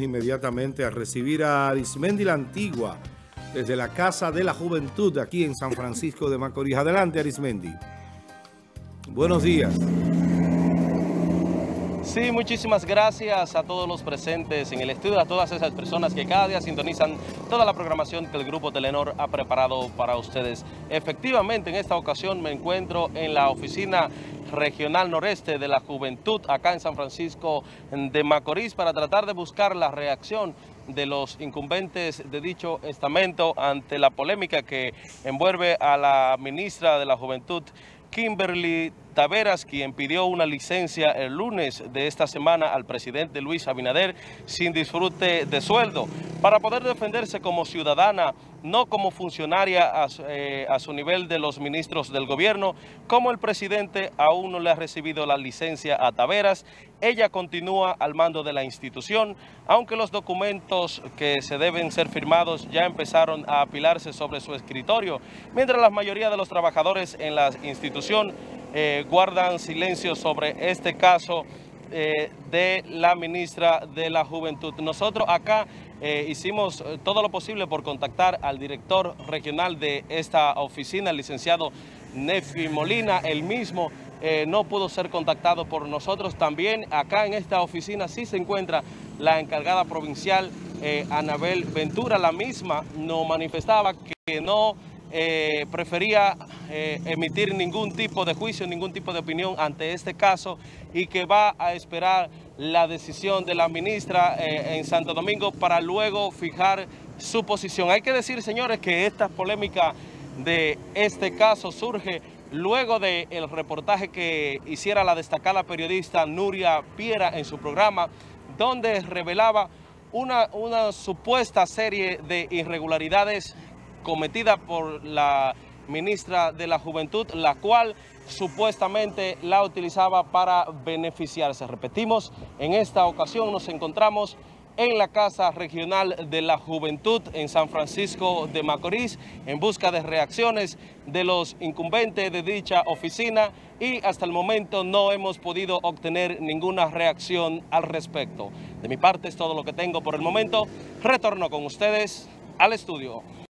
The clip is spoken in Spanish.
inmediatamente a recibir a Arismendi la Antigua desde la Casa de la Juventud aquí en San Francisco de Macorís. Adelante Arismendi. Buenos días. Sí, muchísimas gracias a todos los presentes en el estudio, a todas esas personas que cada día sintonizan toda la programación que el Grupo Telenor ha preparado para ustedes. Efectivamente, en esta ocasión me encuentro en la oficina regional noreste de la juventud acá en San Francisco de Macorís para tratar de buscar la reacción de los incumbentes de dicho estamento ante la polémica que envuelve a la ministra de la Juventud, Kimberly Taveras, quien pidió una licencia el lunes de esta semana al presidente Luis Abinader sin disfrute de sueldo, para poder defenderse como ciudadana, no como funcionaria eh, a, su nivel de los ministros del gobierno, como el presidente aún no le ha recibido la licencia a Taveras, ella continúa al mando de la institución, aunque los documentos que se deben ser firmados ya empezaron a apilarse sobre su escritorio, mientras la mayoría de los trabajadores en la institución eh, guardan silencio sobre este caso eh, de la ministra de la Juventud. Nosotros acá eh, hicimos todo lo posible por contactar al director regional de esta oficina, el licenciado Nefi Molina, el mismo no pudo ser contactado por nosotros. También acá en esta oficina sí se encuentra la encargada provincial Anabel Ventura, la misma nos manifestaba que no eh, prefería eh, emitir ningún tipo de juicio, ningún tipo de opinión ante este caso y que va a esperar la decisión de la ministra eh, en Santo Domingo para luego fijar su posición. Hay que decir, señores, que esta polémica de este caso surge luego del reportaje que hiciera la destacada periodista Nuria Piera en su programa, donde revelaba una, una supuesta serie de irregularidades cometida por la ministra de la Juventud, la cual supuestamente la utilizaba para beneficiarse. Repetimos, en esta ocasión nos encontramos en la Casa Regional de la Juventud en San Francisco de Macorís en busca de reacciones de los incumbentes de dicha oficina y hasta el momento no hemos podido obtener ninguna reacción al respecto. De mi parte es todo lo que tengo por el momento. Retorno con ustedes al estudio.